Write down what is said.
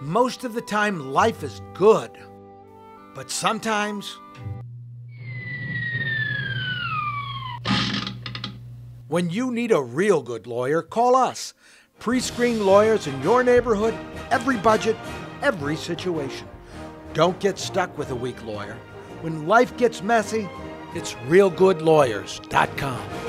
Most of the time, life is good. But sometimes, when you need a real good lawyer, call us. Pre screen lawyers in your neighborhood, every budget, every situation. Don't get stuck with a weak lawyer. When life gets messy, it's realgoodlawyers.com.